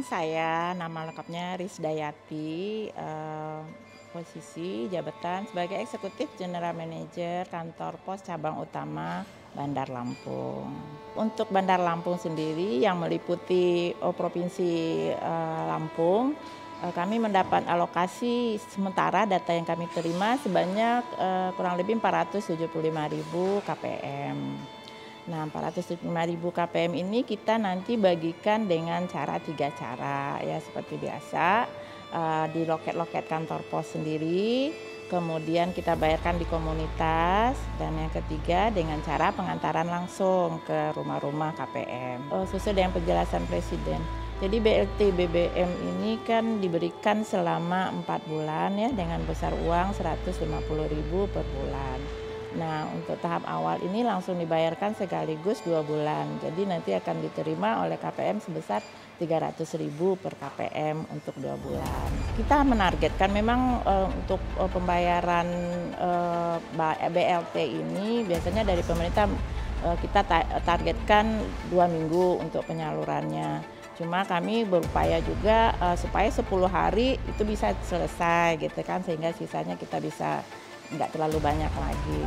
Saya nama lengkapnya Risdayati, eh, posisi jabatan sebagai Eksekutif General Manager Kantor Pos Cabang Utama Bandar Lampung. Untuk Bandar Lampung sendiri yang meliputi oh, Provinsi eh, Lampung, eh, kami mendapat alokasi sementara data yang kami terima sebanyak kurang lebih 475.000 KPM. Nah, 405.000 KPM ini kita nanti bagikan dengan cara tiga cara ya seperti biasa uh, di loket-loket kantor pos sendiri, kemudian kita bayarkan di komunitas dan yang ketiga dengan cara pengantaran langsung ke rumah-rumah KPM. Oh, sesuai dengan penjelasan Presiden. Jadi BLT BBM ini kan diberikan selama empat bulan ya dengan besar uang 150.000 per bulan. Nah, untuk tahap awal ini langsung dibayarkan sekaligus dua bulan. Jadi nanti akan diterima oleh KPM sebesar 300.000 per KPM untuk dua bulan. Kita menargetkan memang uh, untuk uh, pembayaran uh, eh, BLT ini biasanya dari pemerintah uh, kita ta targetkan dua minggu untuk penyalurannya. Cuma kami berupaya juga uh, supaya 10 hari itu bisa selesai gitu kan sehingga sisanya kita bisa nggak terlalu banyak lagi.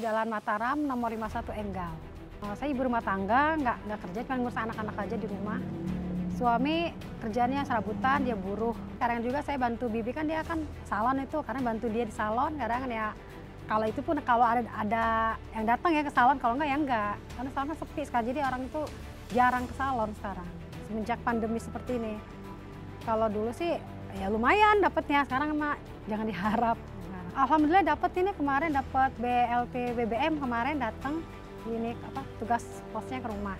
Jalan Mataram nomor 51 Enggal. Saya ibu rumah tangga, nggak nggak kerja, cuma ngurus anak-anak aja di rumah. Suami kerjanya serabutan, dia buruh. Sekarang juga saya bantu bibi kan dia kan salon itu, karena bantu dia di salon. Kadang ya kalau itu pun kalau ada ada yang datang ya ke salon, kalau enggak ya enggak. Karena salon sepi sekali, jadi orang itu jarang ke salon sekarang. Semenjak pandemi seperti ini. Kalau dulu sih ya lumayan dapatnya, sekarang mah jangan diharap. Alhamdulillah dapat ini kemarin dapat BLT BBM kemarin datang ini apa tugas posnya ke rumah.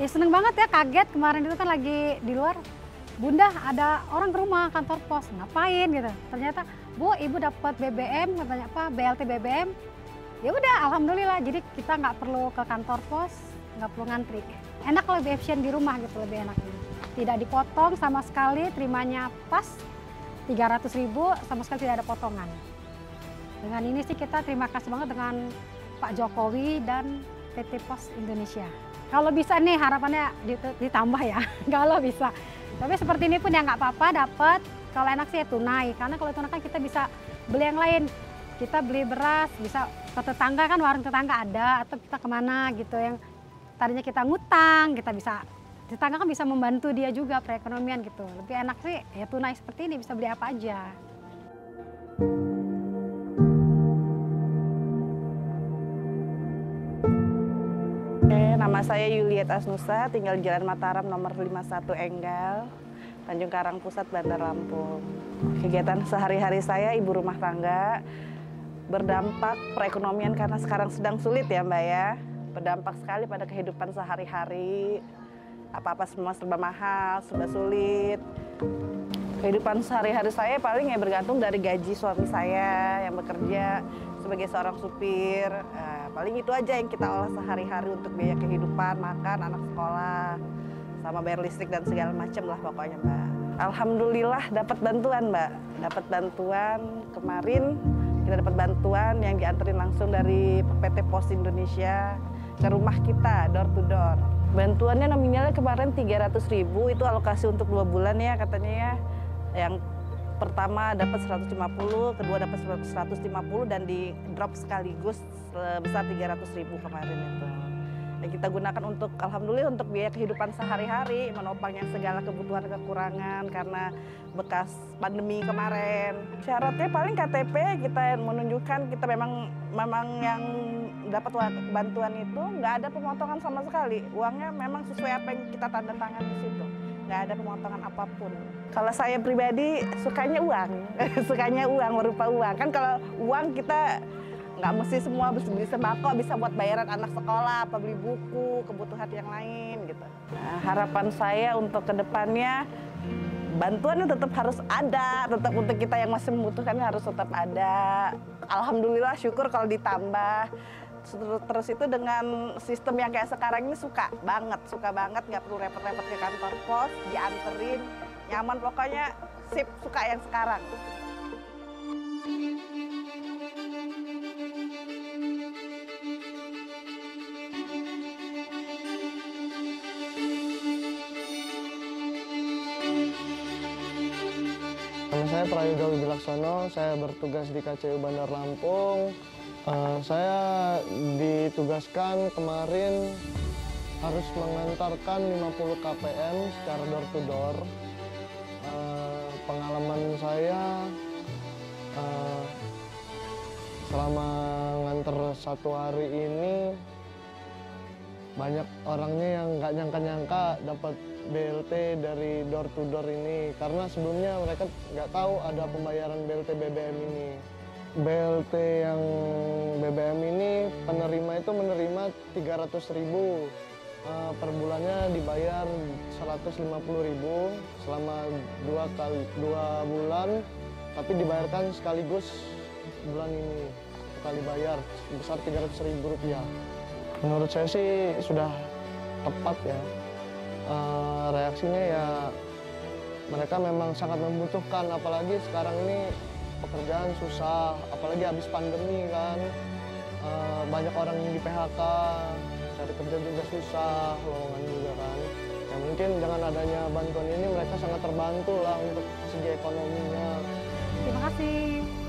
Ya seneng banget ya kaget kemarin itu kan lagi di luar. Bunda ada orang ke rumah kantor pos ngapain gitu. Ternyata Bu ibu dapat BBM katanya apa BLT BBM. Ya udah alhamdulillah jadi kita nggak perlu ke kantor pos nggak perlu ngantri. Enak lebih efisien di rumah gitu lebih enak. Tidak dipotong sama sekali terimanya pas 300 ribu sama sekali tidak ada potongan. Dengan ini sih kita terima kasih banget dengan Pak Jokowi dan PT Pos Indonesia. Kalau bisa nih harapannya ditambah ya, kalau bisa. Tapi seperti ini pun ya nggak apa-apa dapat. Kalau enak sih ya tunai, karena kalau tunai kan kita bisa beli yang lain. Kita beli beras, bisa ke tetangga kan warung tetangga ada, atau kita ke mana gitu yang tadinya kita ngutang, kita bisa tetangga kan bisa membantu dia juga perekonomian gitu. Lebih enak sih ya tunai seperti ini bisa beli apa aja. Saya Yuliet Asnusa, tinggal di Jalan Mataram nomor 51 Enggal, Tanjung Karang Pusat, Bandar Lampung. Kegiatan sehari-hari saya ibu rumah tangga, berdampak perekonomian karena sekarang sedang sulit ya Mbak ya. Berdampak sekali pada kehidupan sehari-hari, apa-apa semua serba mahal, serba sulit. Kehidupan sehari-hari saya paling ya bergantung dari gaji suami saya yang bekerja sebagai seorang supir. Nah, paling itu aja yang kita olah sehari-hari untuk biaya kehidupan, makan, anak sekolah, sama bayar listrik dan segala macam lah pokoknya Mbak. Alhamdulillah dapat bantuan Mbak, dapat bantuan kemarin kita dapat bantuan yang diantarin langsung dari PT Pos Indonesia ke rumah kita door to door. Bantuannya nominalnya kemarin 300 ribu itu alokasi untuk dua bulan ya katanya ya. Yang pertama dapat 150, kedua dapat 150 dan di drop sekaligus sebesar 300 ribu kemarin itu. Dan kita gunakan untuk alhamdulillah untuk biaya kehidupan sehari-hari, menopang yang segala kebutuhan kekurangan karena bekas pandemi kemarin. Syaratnya paling KTP kita menunjukkan kita memang memang yang dapat bantuan itu nggak ada pemotongan sama sekali. Uangnya memang sesuai apa yang kita tanda tangan di situ nggak ada pemotongan apa pun. Kalau saya pribadi sukanya uang, sukanya uang berupa uang. Kan kalau uang kita nggak mesti semua beli sembako bisa buat bayaran anak sekolah, apa beli buku, kebutuhan yang lain gitu. Nah, harapan saya untuk ke depannya bantuannya tetap harus ada, tetap untuk kita yang masih membutuhkan harus tetap ada. Alhamdulillah syukur kalau ditambah. Terus- itu dengan sistem yang kayak sekarang ini suka banget, suka banget nggak perlu repot-repot ke kantor pos, dianterin, nyaman pokoknya sip suka yang sekarang. Saya Prayoga Wibilaksono, saya bertugas di KCU Bandar Lampung. Eh, saya ditugaskan kemarin harus mengantarkan 50 KPM secara door to door. Eh, pengalaman saya eh, selama nganter satu hari ini banyak orangnya yang nggak nyangka-nyangka dapat BLT dari door to door ini karena sebelumnya mereka nggak tahu ada pembayaran BLT BBM ini. BLT yang BBM ini penerima itu menerima 300.000 ribu. Eh, per bulannya dibayar 150.000 ribu selama dua kali dua bulan tapi dibayarkan sekaligus bulan ini. Sekali bayar sebesar 300.000 rupiah. Menurut saya sih sudah tepat ya. Eh, reaksinya ya mereka memang sangat membutuhkan apalagi sekarang ini pekerjaan susah apalagi habis pandemi kan. Eh, banyak orang yang di PHK cari kerja juga susah lowongan juga kan. Ya mungkin dengan adanya bantuan ini mereka sangat terbantu lah untuk segi ekonominya. Terima kasih.